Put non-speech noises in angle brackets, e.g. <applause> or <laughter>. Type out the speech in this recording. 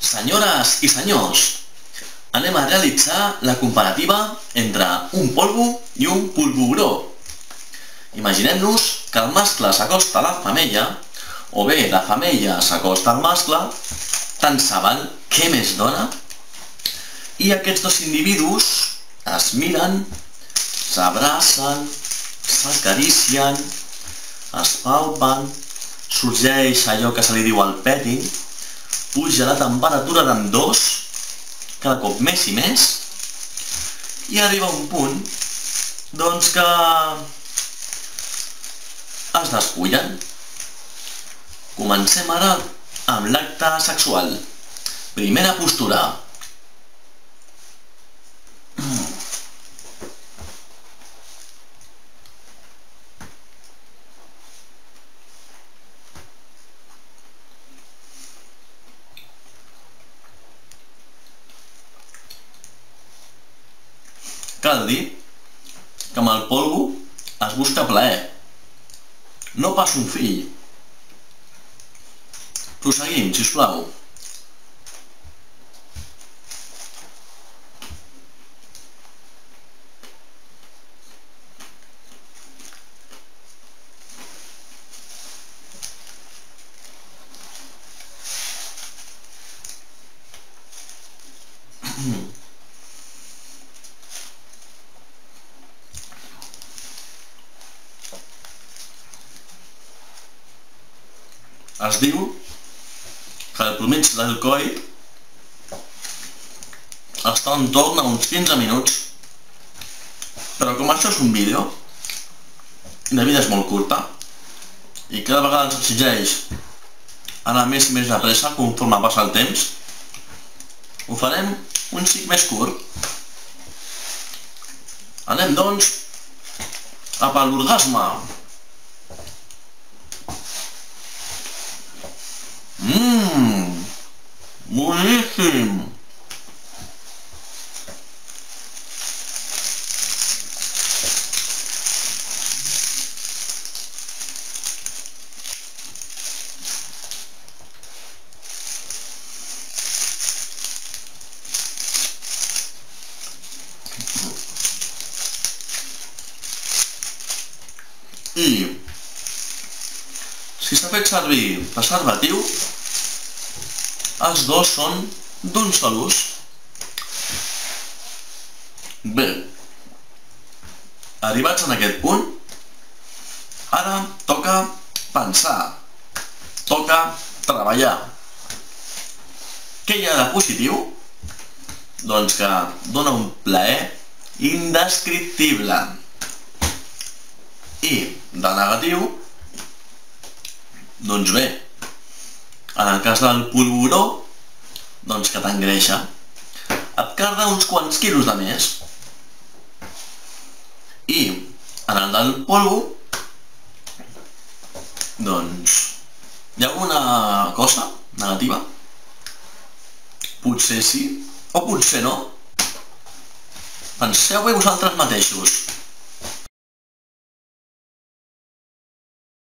Senyores i senyors, anem a realitzar la comparativa entre un polvo i un polvoró. Imaginem-nos que el mascle s'acosta a la femella, o bé la femella s'acosta al mascle, tant saben què més dona, i aquests dos individus es miren, s'abracen, s'acaricien, es palpen, sorgeix allò que se li diu el petting, puja la temperatura dos, cada cop més i més, i arriba un punt, doncs que es descullen. Comencem ara amb l'acte sexual. Primera postura. Cal dir que amb el polvo es busca plaer, no pas un fill. Proseguim, sisplau. <clears throat> Es diu que el promig del coit està entorn a uns 15 minuts. Però com això és un vídeo, la vida és molt curta, i cada vegada ens exigeix anar més i més de pressa conforme passa el temps, ho farem un xic més curt. Anem, doncs, a per l'orgasme. Mmm, boníssim! I si s'ha fet servir preservatiu, els dos són d'un sol ús. Bé, arribats en aquest punt, ara toca pensar, toca treballar. Què hi ha de positiu? Doncs que dona un plaer indescriptible. I de negatiu, doncs bé, en el cas del polvoró, doncs que t'engreixa. Et carda uns quants quilos de més. I en el del polvo, doncs, hi ha alguna cosa negativa? Potser sí, o potser no. Penseu-hi vosaltres mateixos.